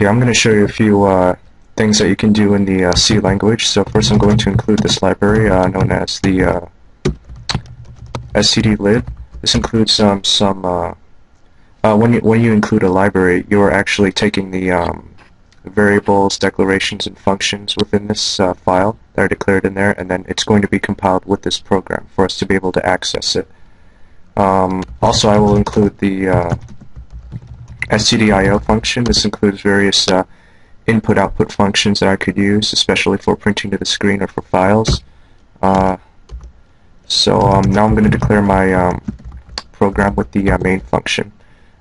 Okay, I'm going to show you a few uh, things that you can do in the uh, C language. So first I'm going to include this library uh, known as the uh, stdlib. This includes um, some, uh, uh, when, you, when you include a library, you're actually taking the um, variables, declarations, and functions within this file that are declared in there, and then it's going to be compiled with this program for us to be able to access it. Um, also, I will include the stdio function. This includes various uh, input-output functions that I could use, especially for printing to the screen or for files. Uh, so um, now I'm going to declare my um, program with the uh, main function.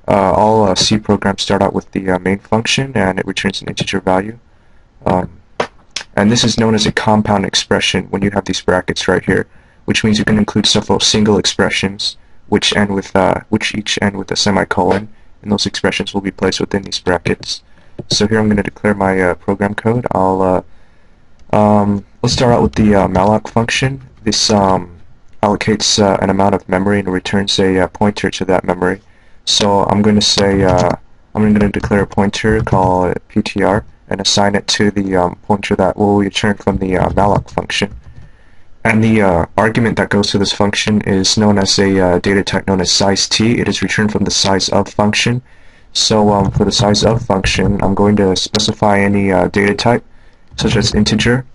Uh, all uh, C programs start out with the uh, main function and it returns an integer value. Um, and this is known as a compound expression when you have these brackets right here, which means you can include several single expressions which end with which each end with a semicolon, and those expressions will be placed within these brackets. So here I'm going to declare my uh, program code. I'll uh, um, let's start out with the uh, malloc function. This um, allocates uh, an amount of memory and returns a uh, pointer to that memory. So I'm going to say I'm going to declare a pointer called ptr and assign it to the um, pointer that will return from the malloc function. And the uh, argument that goes to this function is known as a uh, data type known as size t. It is returned from the size of function. So um, for the size of function, I'm going to specify any uh, data type, such as integer.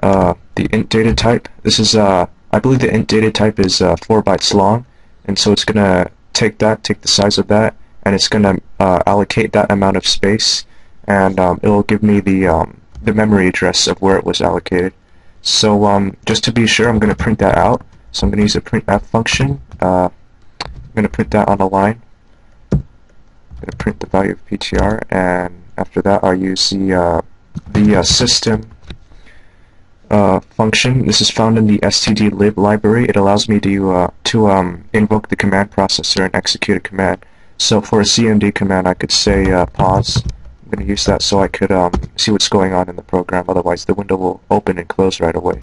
Uh, the int data type. This is, uh, I believe, the int data type is uh, four bytes long, and so it's gonna take that, take the size of that, and it's gonna allocate that amount of space, and um, it will give me the um, the memory address of where it was allocated. So um, just to be sure, I'm going to print that out. So I'm going to use a printf function. Uh, I'm going to print that on a line. I'm going to print the value of PTR, and after that, I'll use the uh, the uh, system uh, function. This is found in the stdlib library. It allows me to uh, to um, invoke the command processor and execute a command. So for a cmd command, I could say uh, pause going to use that so I could um, see what's going on in the program, otherwise the window will open and close right away.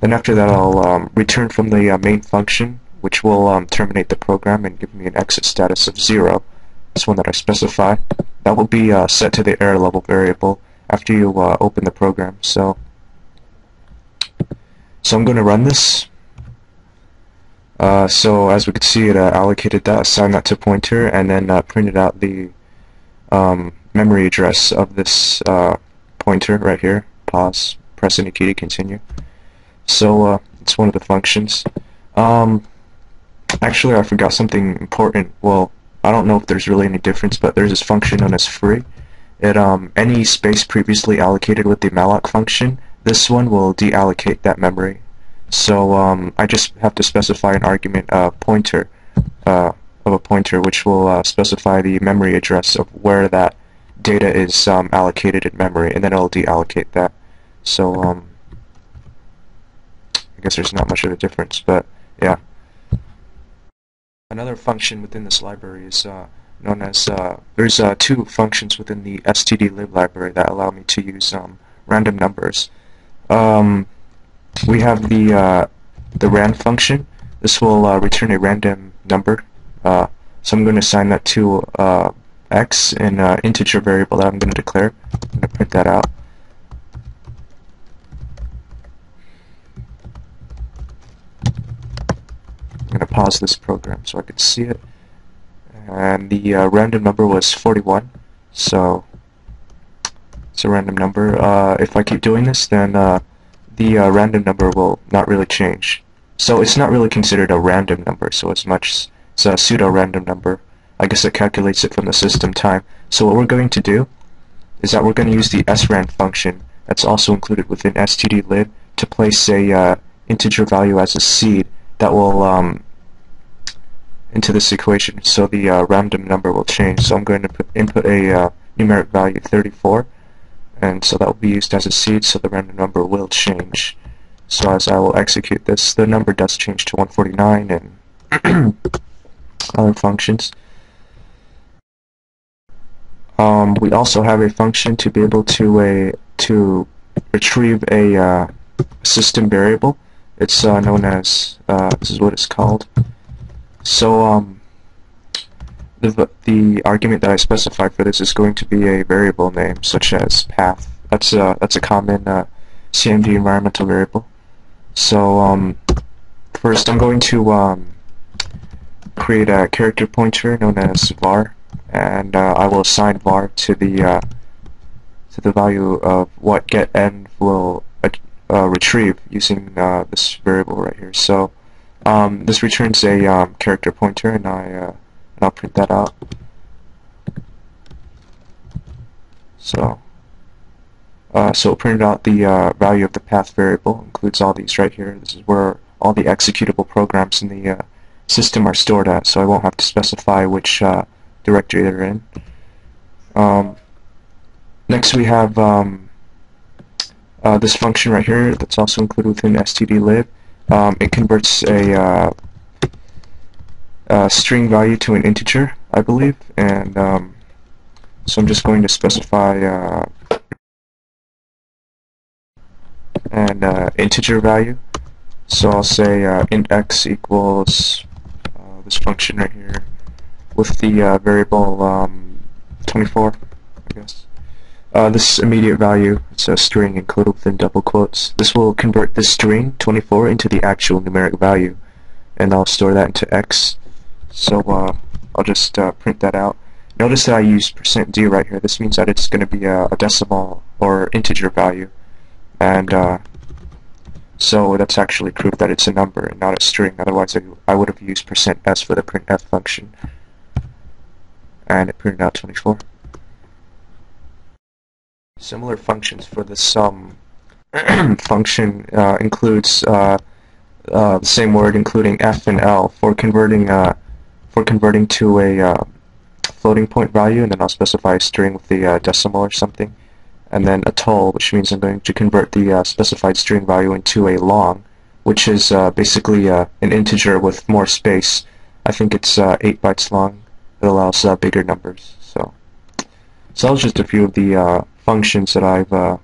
Then after that I'll um, return from the uh, main function, which will um, terminate the program and give me an exit status of 0. This one that I specify. That will be uh, set to the error level variable after you uh, open the program. So, so I'm going to run this. Uh, so as we could see, it uh, allocated that, assigned that to pointer, and then uh, printed out the um, memory address of this uh, pointer right here. Pause, press any key to continue. So uh, it's one of the functions. Um, actually, I forgot something important. Well, I don't know if there's really any difference, but there's this function known as free. It um, any space previously allocated with the malloc function, this one will deallocate that memory. So um, I just have to specify an argument uh, pointer uh, of a pointer, which will uh, specify the memory address of where that data is um, allocated in memory, and then it'll deallocate that. So, um, I guess there's not much of a difference, but yeah. Another function within this library is uh, known as, uh, there's uh, two functions within the stdlib library that allow me to use um, random numbers. Um, we have the, uh, the rand function. This will uh, return a random number. Uh, so I'm going to assign that to x in an integer variable that I'm going to declare. I'm going to print that out. I'm going to pause this program so I can see it. And the uh, random number was 41, so it's a random number. Uh, if I keep doing this, then uh, the uh, random number will not really change. So it's not really considered a random number, so as much as a pseudo-random number. I guess it calculates it from the system time. So what we're going to do is that we're going to use the srand function that's also included within stdlib to place a uh, integer value as a seed that will um, into this equation so the uh, random number will change. So I'm going to put, input a uh, numeric value 34 and so that will be used as a seed so the random number will change. So as I will execute this, the number does change to 149 and other functions. Um, we also have a function to be able to a to retrieve a uh, system variable. It's uh, known as uh, this is what it's called. So um, the the argument that I specify for this is going to be a variable name such as path. That's a that's a common uh, CMD environmental variable. So um, first, I'm going to um, create a character pointer known as var, and uh, I will assign var to the uh, to the value of what get getEnv will uh, retrieve using uh, this variable right here. So um, this returns a um, character pointer, and I uh, and I'll print that out. So uh, so it printed out the value of the path variable, includes all these right here. This is where all the executable programs in the system are stored at, so I won't have to specify which directory they're in. Um, next we have um, uh, this function right here that's also included within stdlib. Um, it converts a, uh, a, string value to an integer, I believe, and um, so I'm just going to specify an uh, integer value. So I'll say uh, int x equals uh, this function right here with the uh, variable um, 24, I guess. Uh, this immediate value, it's a string included within double quotes. This will convert this string, 24, into the actual numeric value, and I'll store that into x. So uh, I'll just print that out. Notice that I use percent %d right here. This means that it's going to be a, a decimal or integer value and uh, so that's actually proof that it's a number and not a string otherwise I, I would have used percent %s for the printf function and it printed out 24 similar functions for the sum function uh, includes uh, uh, the same word including f and l for converting uh, for converting to a uh, floating point value and then I'll specify a string with the uh, decimal or something and then atol, which means I'm going to convert the specified string value into a long, which is basically an integer with more space. I think it's uh, 8 bytes long. It allows uh, bigger numbers. So, so that was just a few of the uh, functions that I've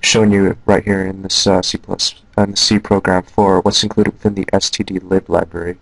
shown you right here in this C++ and the C program for what's included within the stdlib library.